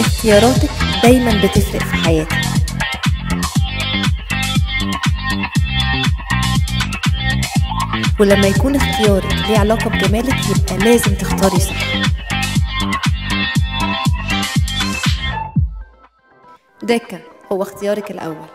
اختياراتك دايما بتفرق في حياتك. ولما يكون اختيارك ليه علاقة بجمالك يبقى لازم تختاري صح. دكة هو اختيارك الأول.